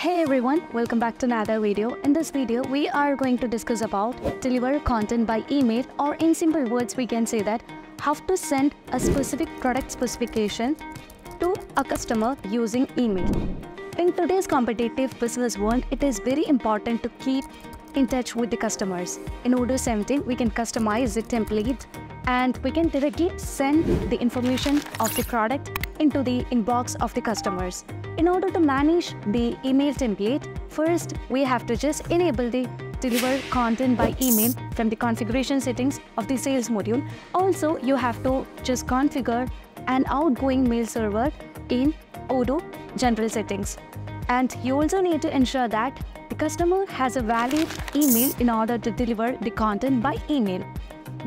Hey everyone, welcome back to another video. In this video, we are going to discuss about deliver content by email or in simple words, we can say that how to send a specific product specification to a customer using email. In today's competitive business world, it is very important to keep in touch with the customers. In Odoo 17, we can customize the template and we can directly send the information of the product into the inbox of the customers. In order to manage the email template, first we have to just enable the deliver content by email from the configuration settings of the sales module. Also, you have to just configure an outgoing mail server in Odoo general settings. And you also need to ensure that the customer has a valid email in order to deliver the content by email.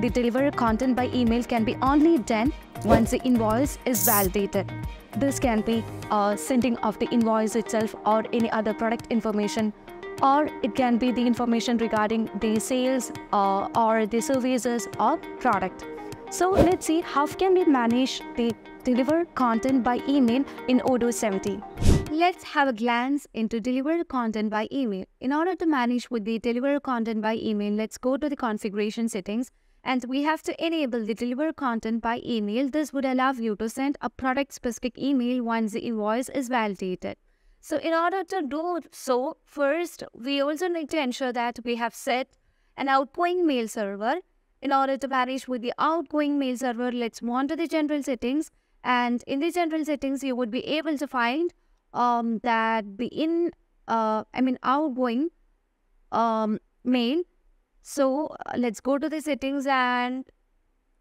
The deliver content by email can be only done once the invoice is validated. This can be uh, sending of the invoice itself or any other product information or it can be the information regarding the sales uh, or the services or product. So let's see how can we manage the deliver content by email in Odoo 17. Let's have a glance into deliver content by email. In order to manage with the deliver content by email, let's go to the configuration settings and we have to enable the deliver content by email. This would allow you to send a product specific email once the invoice is validated. So in order to do so, first we also need to ensure that we have set an outgoing mail server. In order to manage with the outgoing mail server, let's move on to the general settings. And in the general settings, you would be able to find um, that the in, uh, I mean, outgoing um, mail so uh, let's go to the settings and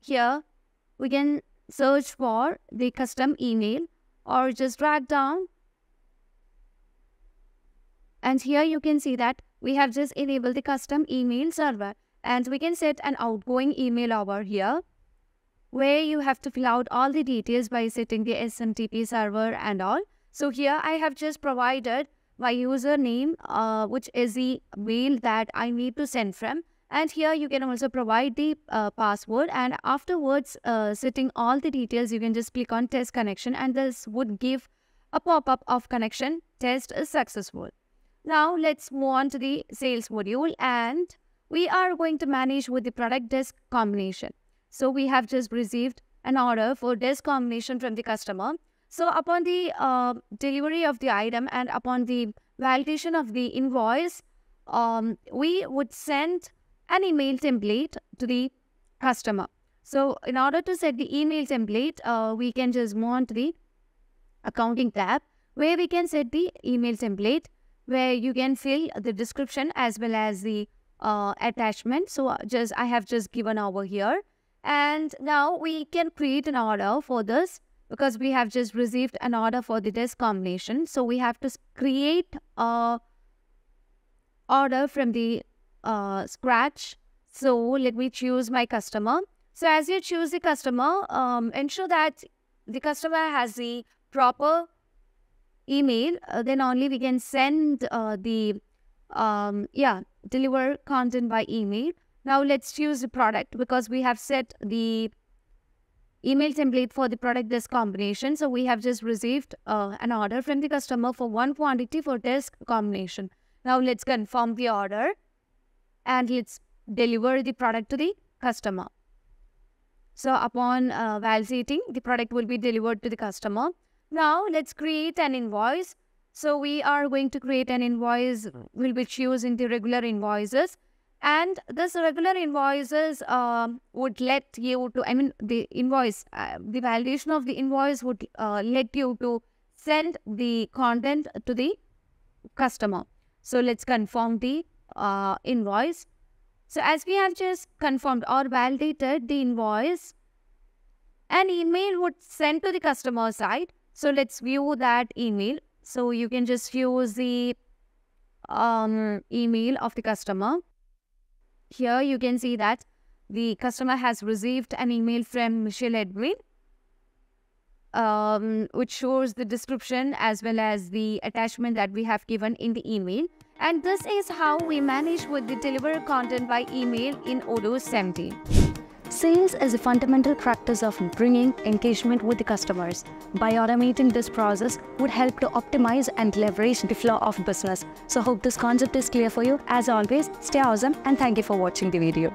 here we can search for the custom email or just drag down. And here you can see that we have just enabled the custom email server and we can set an outgoing email over here where you have to fill out all the details by setting the SMTP server and all. So here I have just provided my username, uh, which is the mail that I need to send from. And here you can also provide the uh, password and afterwards uh, setting all the details, you can just click on test connection and this would give a pop-up of connection test is successful. Now let's move on to the sales module and we are going to manage with the product desk combination. So we have just received an order for desk combination from the customer so upon the uh, delivery of the item and upon the validation of the invoice, um, we would send an email template to the customer. So in order to set the email template, uh, we can just move on to the accounting tab where we can set the email template where you can fill the description as well as the uh, attachment. So just I have just given over here. And now we can create an order for this because we have just received an order for the desk combination. So we have to create a order from the uh, scratch. So let me choose my customer. So as you choose the customer, um, ensure that the customer has the proper email. Uh, then only we can send uh, the, um, yeah, deliver content by email. Now let's choose the product because we have set the email template for the product desk combination. So we have just received uh, an order from the customer for one quantity for desk combination. Now let's confirm the order and let's deliver the product to the customer. So upon uh, validating, the product will be delivered to the customer. Now let's create an invoice. So we are going to create an invoice, we'll be choosing the regular invoices and this regular invoices uh, would let you to i mean the invoice uh, the validation of the invoice would uh, let you to send the content to the customer. So let's confirm the uh, invoice. So as we have just confirmed or validated the invoice an email would send to the customer side. So let's view that email. So you can just use the um, email of the customer here you can see that the customer has received an email from Mitchell Admin, um, which shows the description as well as the attachment that we have given in the email. And this is how we manage with the deliver content by email in Odoo 17. Sales is a fundamental practice of bringing engagement with the customers. By automating this process would help to optimize and leverage the flow of business. So hope this concept is clear for you. As always, stay awesome and thank you for watching the video.